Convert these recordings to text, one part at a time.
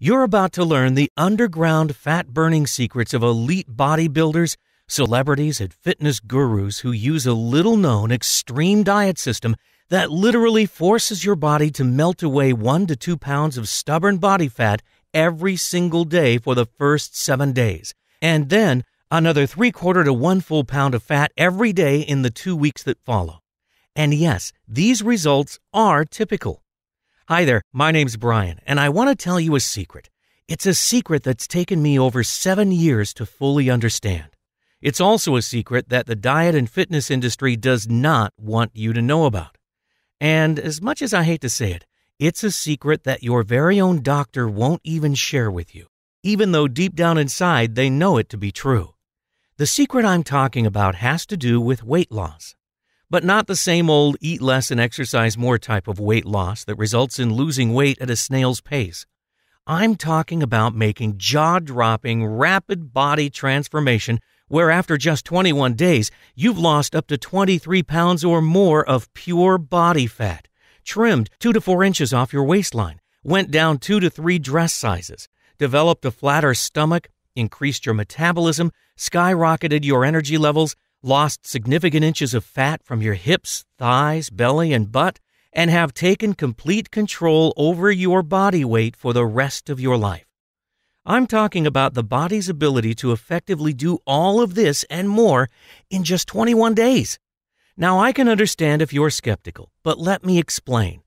You're about to learn the underground fat burning secrets of elite bodybuilders, celebrities, and fitness gurus who use a little known extreme diet system that literally forces your body to melt away one to two pounds of stubborn body fat every single day for the first seven days, and then another three quarter to one full pound of fat every day in the two weeks that follow. And yes, these results are typical. Hi there, my name's Brian, and I want to tell you a secret. It's a secret that's taken me over seven years to fully understand. It's also a secret that the diet and fitness industry does not want you to know about. And as much as I hate to say it, it's a secret that your very own doctor won't even share with you, even though deep down inside they know it to be true. The secret I'm talking about has to do with weight loss but not the same old eat less and exercise more type of weight loss that results in losing weight at a snail's pace. I'm talking about making jaw dropping, rapid body transformation where after just 21 days, you've lost up to 23 pounds or more of pure body fat, trimmed 2 to 4 inches off your waistline, went down 2 to 3 dress sizes, developed a flatter stomach, increased your metabolism, skyrocketed your energy levels, lost significant inches of fat from your hips, thighs, belly, and butt, and have taken complete control over your body weight for the rest of your life. I'm talking about the body's ability to effectively do all of this and more in just 21 days. Now, I can understand if you're skeptical, but let me explain.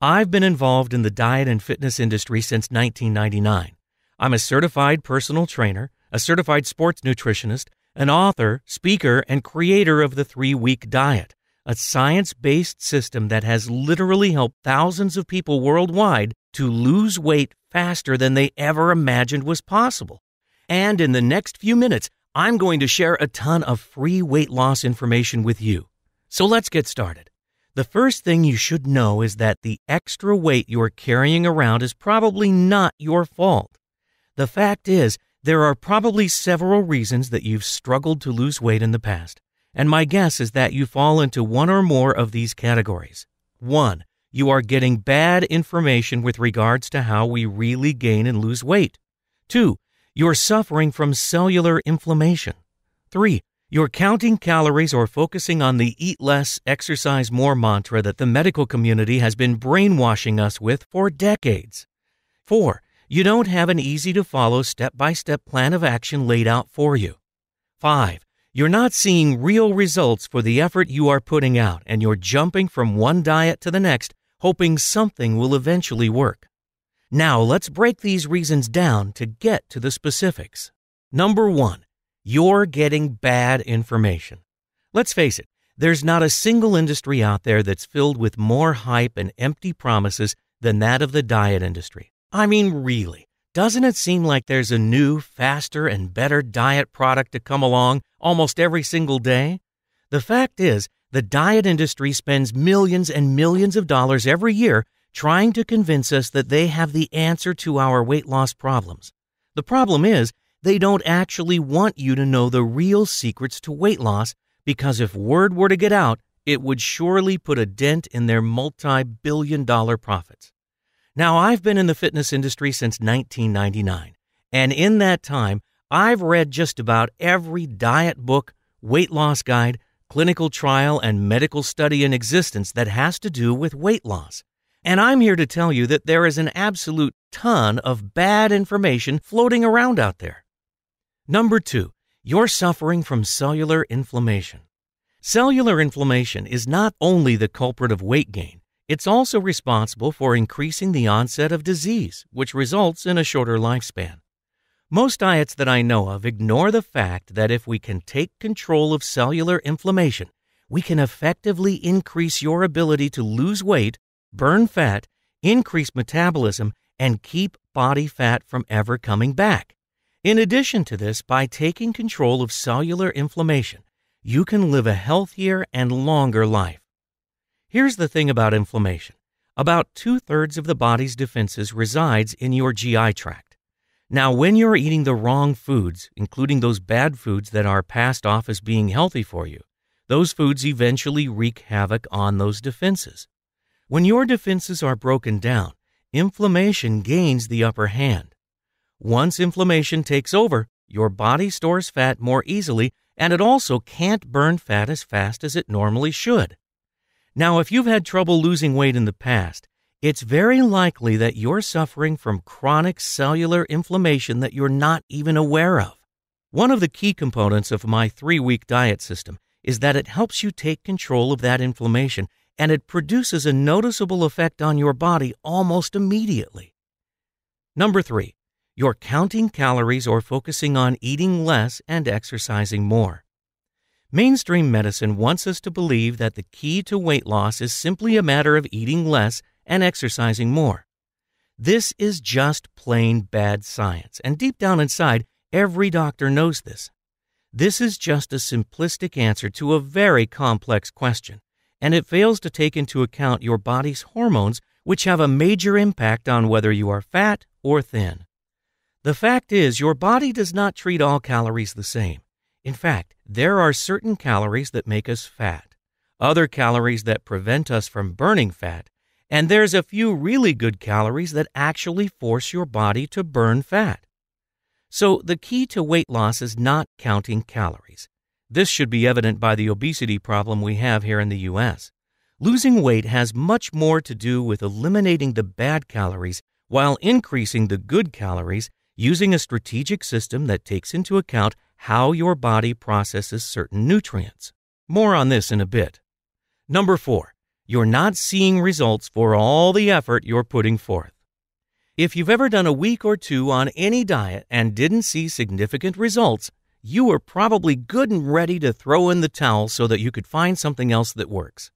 I've been involved in the diet and fitness industry since 1999. I'm a certified personal trainer, a certified sports nutritionist, an author, speaker, and creator of the three week diet, a science based system that has literally helped thousands of people worldwide to lose weight faster than they ever imagined was possible. And in the next few minutes, I'm going to share a ton of free weight loss information with you. So let's get started. The first thing you should know is that the extra weight you're carrying around is probably not your fault. The fact is, there are probably several reasons that you've struggled to lose weight in the past, and my guess is that you fall into one or more of these categories. 1. You are getting bad information with regards to how we really gain and lose weight. 2. You're suffering from cellular inflammation. 3. You're counting calories or focusing on the eat less, exercise more mantra that the medical community has been brainwashing us with for decades. 4 you don't have an easy to follow step by step plan of action laid out for you. 5. You're not seeing real results for the effort you are putting out, and you're jumping from one diet to the next, hoping something will eventually work. Now, let's break these reasons down to get to the specifics. Number one, you're getting bad information. Let's face it, there's not a single industry out there that's filled with more hype and empty promises than that of the diet industry. I mean, really, doesn't it seem like there's a new, faster, and better diet product to come along almost every single day? The fact is, the diet industry spends millions and millions of dollars every year trying to convince us that they have the answer to our weight loss problems. The problem is, they don't actually want you to know the real secrets to weight loss because if word were to get out, it would surely put a dent in their multi billion dollar profits. Now, I've been in the fitness industry since 1999, and in that time, I've read just about every diet book, weight loss guide, clinical trial, and medical study in existence that has to do with weight loss. And I'm here to tell you that there is an absolute ton of bad information floating around out there. Number two, you're suffering from cellular inflammation. Cellular inflammation is not only the culprit of weight gain, it's also responsible for increasing the onset of disease, which results in a shorter lifespan. Most diets that I know of ignore the fact that if we can take control of cellular inflammation, we can effectively increase your ability to lose weight, burn fat, increase metabolism, and keep body fat from ever coming back. In addition to this, by taking control of cellular inflammation, you can live a healthier and longer life. Here's the thing about inflammation about two thirds of the body's defenses resides in your GI tract. Now, when you're eating the wrong foods, including those bad foods that are passed off as being healthy for you, those foods eventually wreak havoc on those defenses. When your defenses are broken down, inflammation gains the upper hand. Once inflammation takes over, your body stores fat more easily and it also can't burn fat as fast as it normally should. Now, if you've had trouble losing weight in the past, it's very likely that you're suffering from chronic cellular inflammation that you're not even aware of. One of the key components of my three week diet system is that it helps you take control of that inflammation and it produces a noticeable effect on your body almost immediately. Number three, you're counting calories or focusing on eating less and exercising more. Mainstream medicine wants us to believe that the key to weight loss is simply a matter of eating less and exercising more. This is just plain bad science, and deep down inside, every doctor knows this. This is just a simplistic answer to a very complex question, and it fails to take into account your body's hormones, which have a major impact on whether you are fat or thin. The fact is, your body does not treat all calories the same. In fact, there are certain calories that make us fat, other calories that prevent us from burning fat, and there's a few really good calories that actually force your body to burn fat. So the key to weight loss is not counting calories. This should be evident by the obesity problem we have here in the US. Losing weight has much more to do with eliminating the bad calories while increasing the good calories using a strategic system that takes into account how your body processes certain nutrients. More on this in a bit. Number four, you're not seeing results for all the effort you're putting forth. If you've ever done a week or two on any diet and didn't see significant results, you were probably good and ready to throw in the towel so that you could find something else that works.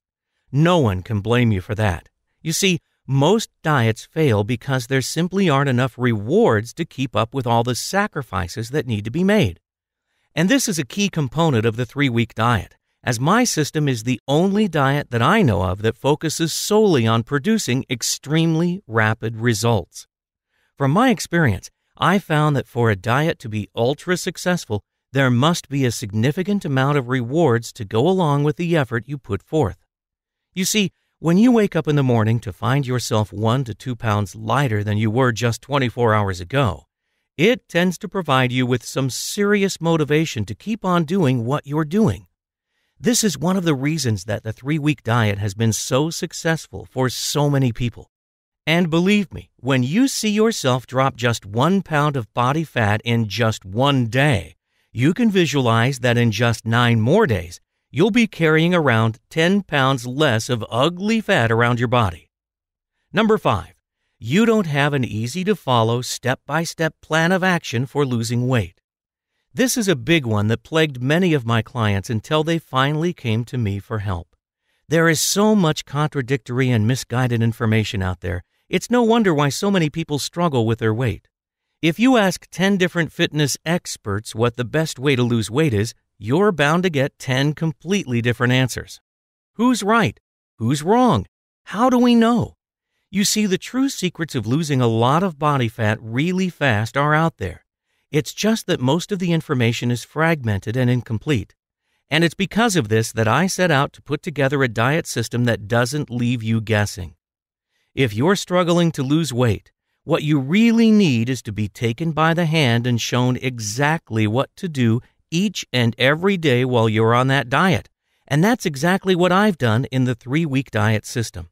No one can blame you for that. You see, most diets fail because there simply aren't enough rewards to keep up with all the sacrifices that need to be made. And this is a key component of the three week diet, as my system is the only diet that I know of that focuses solely on producing extremely rapid results. From my experience, I found that for a diet to be ultra successful, there must be a significant amount of rewards to go along with the effort you put forth. You see, when you wake up in the morning to find yourself one to two pounds lighter than you were just 24 hours ago, it tends to provide you with some serious motivation to keep on doing what you're doing. This is one of the reasons that the three week diet has been so successful for so many people. And believe me, when you see yourself drop just one pound of body fat in just one day, you can visualize that in just nine more days, you'll be carrying around 10 pounds less of ugly fat around your body. Number five, you don't have an easy to follow step by step plan of action for losing weight. This is a big one that plagued many of my clients until they finally came to me for help. There is so much contradictory and misguided information out there, it's no wonder why so many people struggle with their weight. If you ask 10 different fitness experts what the best way to lose weight is, you're bound to get 10 completely different answers. Who's right? Who's wrong? How do we know? You see, the true secrets of losing a lot of body fat really fast are out there. It's just that most of the information is fragmented and incomplete. And it's because of this that I set out to put together a diet system that doesn't leave you guessing. If you're struggling to lose weight, what you really need is to be taken by the hand and shown exactly what to do each and every day while you're on that diet. And that's exactly what I've done in the three week diet system.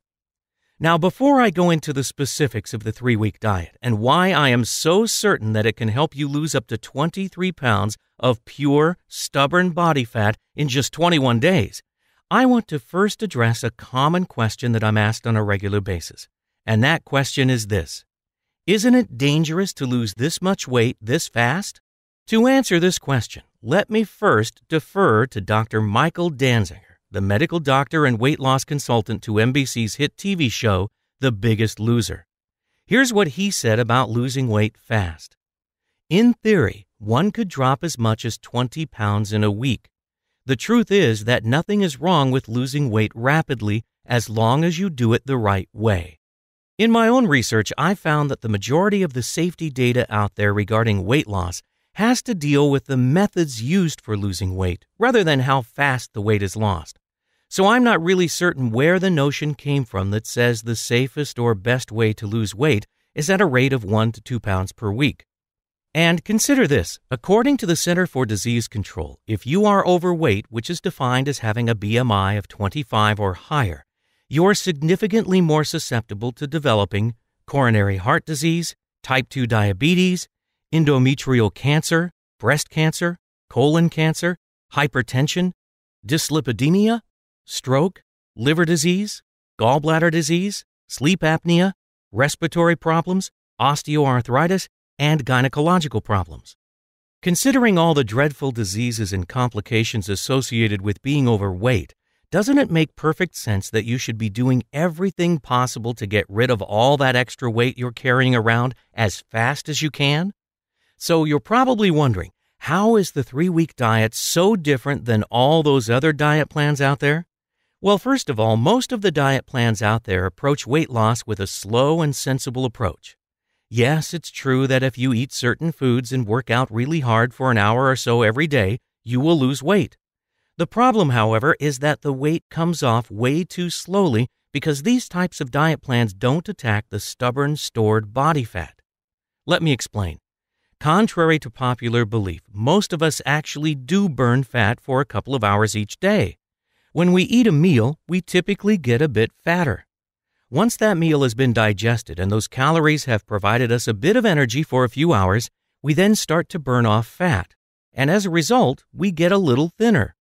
Now, before I go into the specifics of the three week diet and why I am so certain that it can help you lose up to 23 pounds of pure, stubborn body fat in just 21 days, I want to first address a common question that I'm asked on a regular basis. And that question is this Isn't it dangerous to lose this much weight this fast? To answer this question, let me first defer to Dr. Michael Dansinger, the medical doctor and weight loss consultant to NBC's hit TV show, The Biggest Loser. Here's what he said about losing weight fast. In theory, one could drop as much as 20 pounds in a week. The truth is that nothing is wrong with losing weight rapidly as long as you do it the right way. In my own research, I found that the majority of the safety data out there regarding weight loss has to deal with the methods used for losing weight rather than how fast the weight is lost. So I'm not really certain where the notion came from that says the safest or best way to lose weight is at a rate of 1 to 2 pounds per week. And consider this according to the Center for Disease Control, if you are overweight, which is defined as having a BMI of 25 or higher, you're significantly more susceptible to developing coronary heart disease, type 2 diabetes, endometrial cancer, breast cancer, colon cancer, hypertension, dyslipidemia, stroke, liver disease, gallbladder disease, sleep apnea, respiratory problems, osteoarthritis, and gynecological problems. Considering all the dreadful diseases and complications associated with being overweight, doesn't it make perfect sense that you should be doing everything possible to get rid of all that extra weight you're carrying around as fast as you can? So you're probably wondering, how is the three week diet so different than all those other diet plans out there? Well, first of all, most of the diet plans out there approach weight loss with a slow and sensible approach. Yes, it's true that if you eat certain foods and work out really hard for an hour or so every day, you will lose weight. The problem, however, is that the weight comes off way too slowly because these types of diet plans don't attack the stubborn stored body fat. Let me explain. Contrary to popular belief, most of us actually do burn fat for a couple of hours each day. When we eat a meal, we typically get a bit fatter. Once that meal has been digested and those calories have provided us a bit of energy for a few hours, we then start to burn off fat. And as a result, we get a little thinner.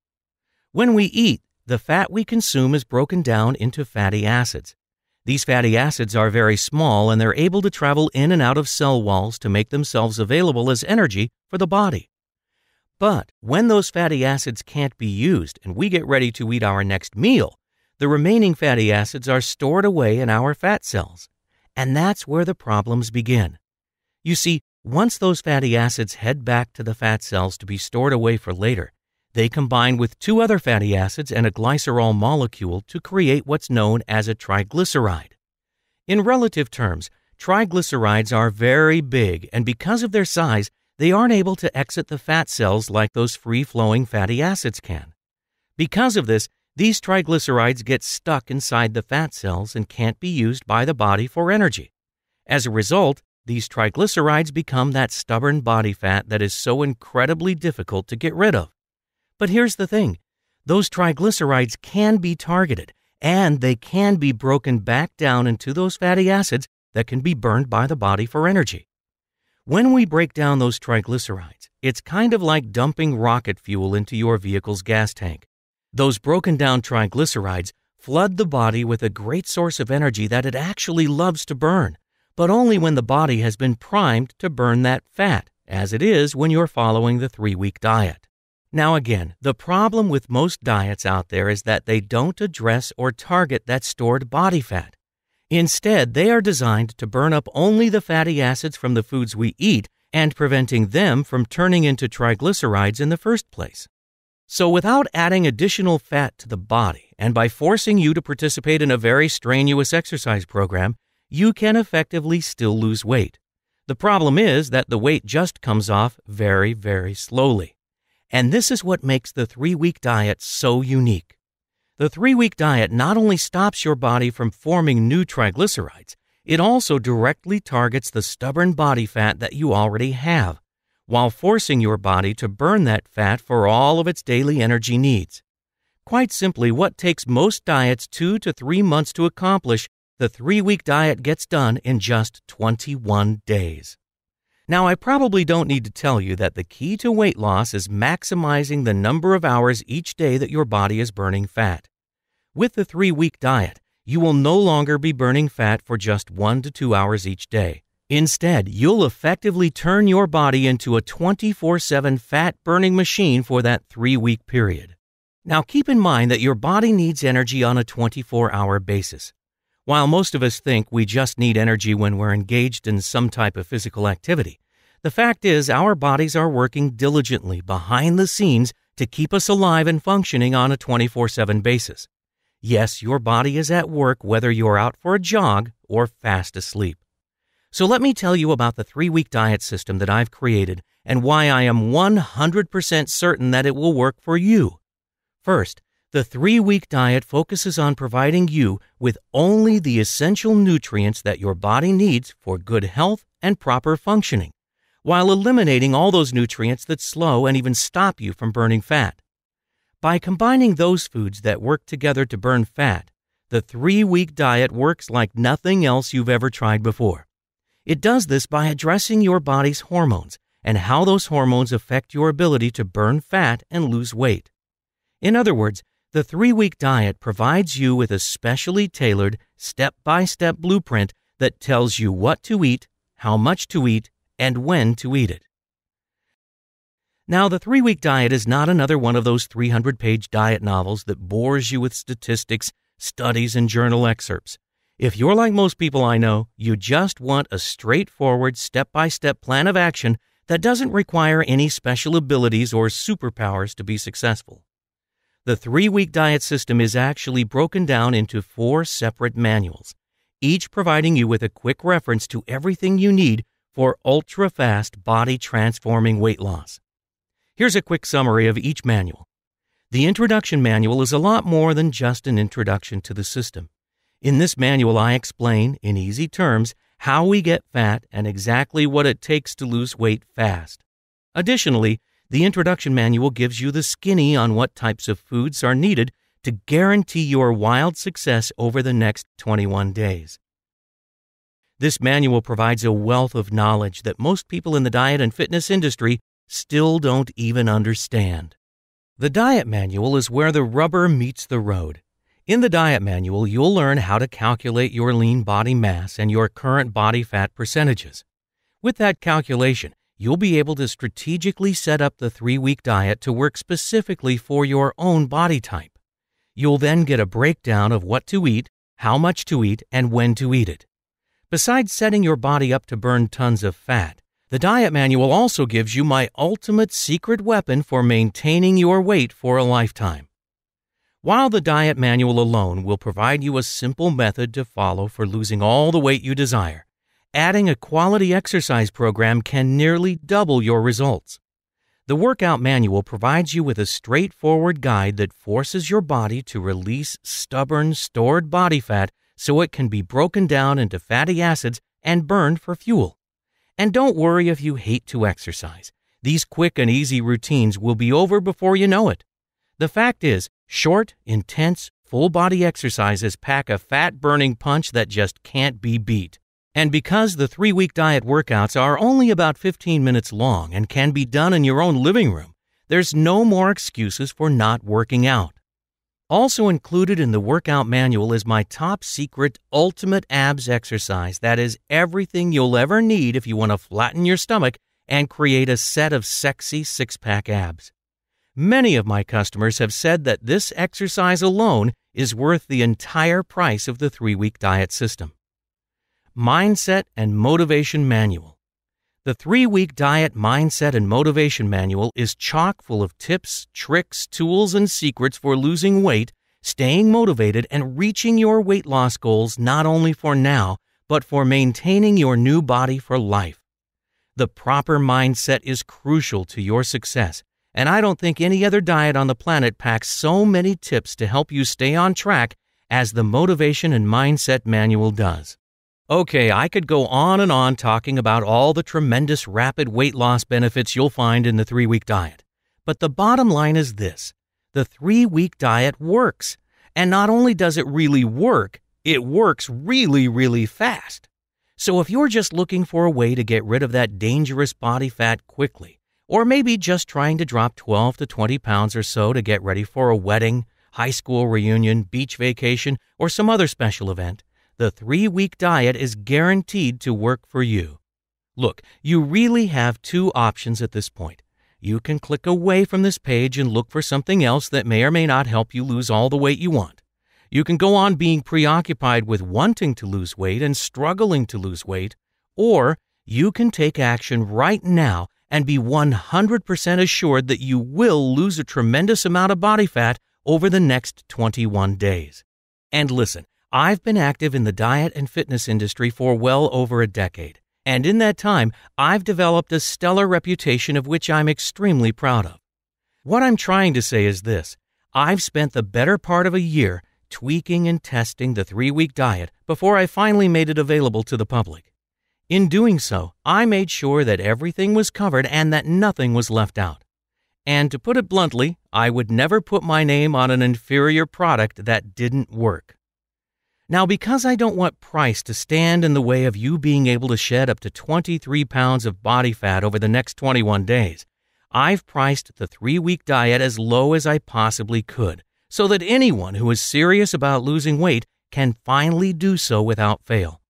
When we eat, the fat we consume is broken down into fatty acids. These fatty acids are very small and they're able to travel in and out of cell walls to make themselves available as energy for the body. But when those fatty acids can't be used and we get ready to eat our next meal, the remaining fatty acids are stored away in our fat cells. And that's where the problems begin. You see, once those fatty acids head back to the fat cells to be stored away for later, they combine with two other fatty acids and a glycerol molecule to create what's known as a triglyceride. In relative terms, triglycerides are very big, and because of their size, they aren't able to exit the fat cells like those free flowing fatty acids can. Because of this, these triglycerides get stuck inside the fat cells and can't be used by the body for energy. As a result, these triglycerides become that stubborn body fat that is so incredibly difficult to get rid of. But here's the thing those triglycerides can be targeted and they can be broken back down into those fatty acids that can be burned by the body for energy. When we break down those triglycerides, it's kind of like dumping rocket fuel into your vehicle's gas tank. Those broken down triglycerides flood the body with a great source of energy that it actually loves to burn, but only when the body has been primed to burn that fat, as it is when you're following the three week diet. Now, again, the problem with most diets out there is that they don't address or target that stored body fat. Instead, they are designed to burn up only the fatty acids from the foods we eat and preventing them from turning into triglycerides in the first place. So, without adding additional fat to the body and by forcing you to participate in a very strenuous exercise program, you can effectively still lose weight. The problem is that the weight just comes off very, very slowly. And this is what makes the three week diet so unique. The three week diet not only stops your body from forming new triglycerides, it also directly targets the stubborn body fat that you already have while forcing your body to burn that fat for all of its daily energy needs. Quite simply, what takes most diets two to three months to accomplish, the three week diet gets done in just 21 days. Now, I probably don't need to tell you that the key to weight loss is maximizing the number of hours each day that your body is burning fat. With the three week diet, you will no longer be burning fat for just one to two hours each day. Instead, you'll effectively turn your body into a 24 7 fat burning machine for that three week period. Now, keep in mind that your body needs energy on a 24 hour basis. While most of us think we just need energy when we're engaged in some type of physical activity, the fact is our bodies are working diligently behind the scenes to keep us alive and functioning on a 24 7 basis. Yes, your body is at work whether you're out for a jog or fast asleep. So let me tell you about the three week diet system that I've created and why I am 100% certain that it will work for you. First, The three week diet focuses on providing you with only the essential nutrients that your body needs for good health and proper functioning, while eliminating all those nutrients that slow and even stop you from burning fat. By combining those foods that work together to burn fat, the three week diet works like nothing else you've ever tried before. It does this by addressing your body's hormones and how those hormones affect your ability to burn fat and lose weight. In other words, the three week diet provides you with a specially tailored, step by step blueprint that tells you what to eat, how much to eat, and when to eat it. Now, the three week diet is not another one of those 300 page diet novels that bores you with statistics, studies, and journal excerpts. If you're like most people I know, you just want a straightforward, step by step plan of action that doesn't require any special abilities or superpowers to be successful. The three week diet system is actually broken down into four separate manuals, each providing you with a quick reference to everything you need for ultra fast body transforming weight loss. Here's a quick summary of each manual. The introduction manual is a lot more than just an introduction to the system. In this manual, I explain, in easy terms, how we get fat and exactly what it takes to lose weight fast. Additionally, the introduction manual gives you the skinny on what types of foods are needed to guarantee your wild success over the next 21 days. This manual provides a wealth of knowledge that most people in the diet and fitness industry still don't even understand. The diet manual is where the rubber meets the road. In the diet manual, you'll learn how to calculate your lean body mass and your current body fat percentages. With that calculation, you'll be able to strategically set up the three week diet to work specifically for your own body type. You'll then get a breakdown of what to eat, how much to eat, and when to eat it. Besides setting your body up to burn tons of fat, the diet manual also gives you my ultimate secret weapon for maintaining your weight for a lifetime. While the diet manual alone will provide you a simple method to follow for losing all the weight you desire, adding a quality exercise program can nearly double your results. The workout manual provides you with a straightforward guide that forces your body to release stubborn, stored body fat so it can be broken down into fatty acids and burned for fuel. And don't worry if you hate to exercise. These quick and easy routines will be over before you know it. The fact is, short, intense, full body exercises pack a fat burning punch that just can't be beat. And because the three week diet workouts are only about 15 minutes long and can be done in your own living room, there's no more excuses for not working out. Also included in the workout manual is my top secret ultimate abs exercise that is everything you'll ever need if you want to flatten your stomach and create a set of sexy six pack abs. Many of my customers have said that this exercise alone is worth the entire price of the three week diet system. Mindset and Motivation Manual. The three week diet mindset and motivation manual is chock full of tips, tricks, tools, and secrets for losing weight, staying motivated, and reaching your weight loss goals not only for now, but for maintaining your new body for life. The proper mindset is crucial to your success, and I don't think any other diet on the planet packs so many tips to help you stay on track as the Motivation and Mindset Manual does. Okay, I could go on and on talking about all the tremendous rapid weight loss benefits you'll find in the three week diet. But the bottom line is this the three week diet works. And not only does it really work, it works really, really fast. So if you're just looking for a way to get rid of that dangerous body fat quickly, or maybe just trying to drop 12 to 20 pounds or so to get ready for a wedding, high school reunion, beach vacation, or some other special event, the three week diet is guaranteed to work for you. Look, you really have two options at this point. You can click away from this page and look for something else that may or may not help you lose all the weight you want. You can go on being preoccupied with wanting to lose weight and struggling to lose weight, or you can take action right now and be 100% assured that you will lose a tremendous amount of body fat over the next 21 days. And listen, I've been active in the diet and fitness industry for well over a decade, and in that time, I've developed a stellar reputation of which I'm extremely proud of. What I'm trying to say is this I've spent the better part of a year tweaking and testing the three week diet before I finally made it available to the public. In doing so, I made sure that everything was covered and that nothing was left out. And to put it bluntly, I would never put my name on an inferior product that didn't work. Now, because I don't want price to stand in the way of you being able to shed up to 23 pounds of body fat over the next 21 days, I've priced the three week diet as low as I possibly could so that anyone who is serious about losing weight can finally do so without fail.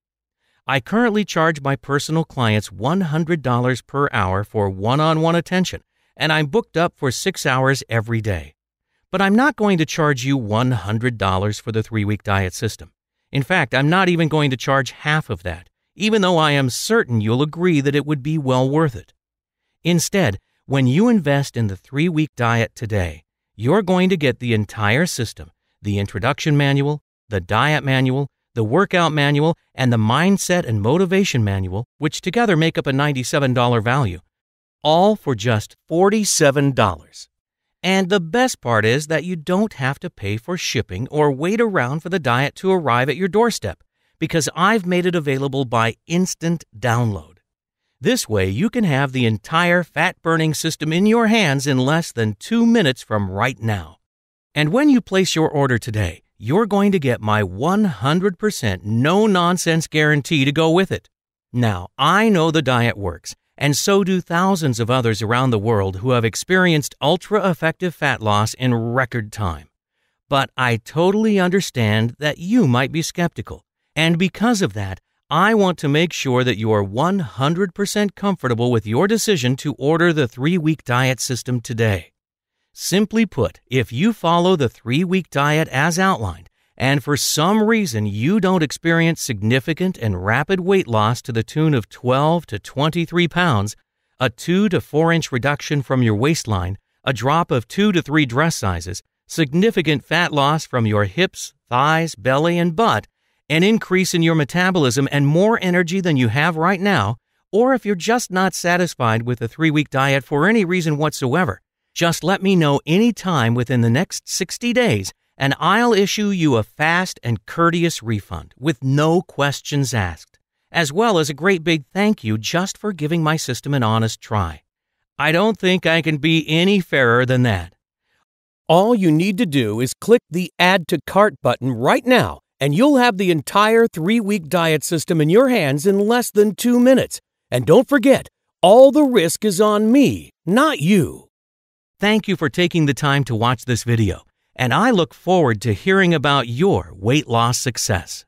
I currently charge my personal clients $100 per hour for one on one attention, and I'm booked up for six hours every day. But I'm not going to charge you $100 for the three week diet system. In fact, I'm not even going to charge half of that, even though I am certain you'll agree that it would be well worth it. Instead, when you invest in the three week diet today, you're going to get the entire system the introduction manual, the diet manual, the workout manual, and the mindset and motivation manual, which together make up a $97 value, all for just $47. And the best part is that you don't have to pay for shipping or wait around for the diet to arrive at your doorstep because I've made it available by instant download. This way, you can have the entire fat burning system in your hands in less than two minutes from right now. And when you place your order today, you're going to get my 100% no nonsense guarantee to go with it. Now, I know the diet works and so do thousands of others around the world who have experienced ultra effective fat loss in record time. But I totally understand that you might be skeptical, and because of that, I want to make sure that you are 100% comfortable with your decision to order the three week diet system today. Simply put, if you follow the three week diet as outlined, and for some reason you don't experience significant and rapid weight loss to the tune of 12 to 23 pounds, a 2 to 4 inch reduction from your waistline, a drop of 2 to 3 dress sizes, significant fat loss from your hips, thighs, belly, and butt, an increase in your metabolism, and more energy than you have right now, or if you're just not satisfied with the three week diet for any reason whatsoever, just let me know anytime within the next 60 days and I'll issue you a fast and courteous refund with no questions asked, as well as a great big thank you just for giving my system an honest try. I don't think I can be any fairer than that. All you need to do is click the Add to Cart button right now, and you'll have the entire three week diet system in your hands in less than two minutes. And don't forget, all the risk is on me, not you. Thank you for taking the time to watch this video and I look forward to hearing about your weight loss success.